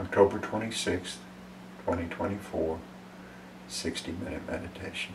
October 26th, 2024, 60 minute meditation.